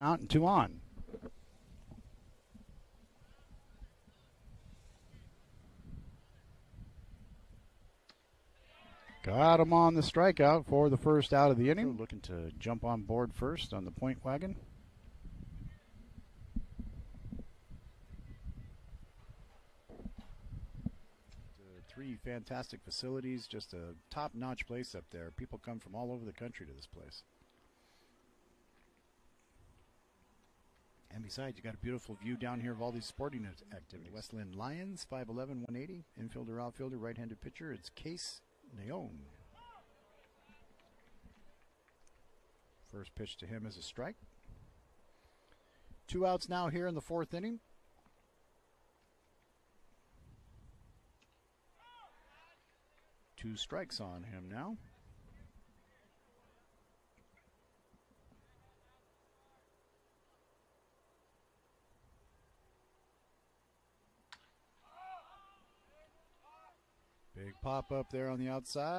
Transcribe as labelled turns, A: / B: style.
A: Out and two on. Got him on the strikeout for the first out of the inning. Looking to jump on board first on the point wagon. Three fantastic facilities, just a top notch place up there. People come from all over the country to this place. And besides, you got a beautiful view down here of all these sporting act- activities. Westland Lions, 5'11, 180. Infielder, outfielder, right handed pitcher. It's Case Naone. First pitch to him is a strike. Two outs now here in the fourth inning. Two strikes on him now. Big pop up there on the outside.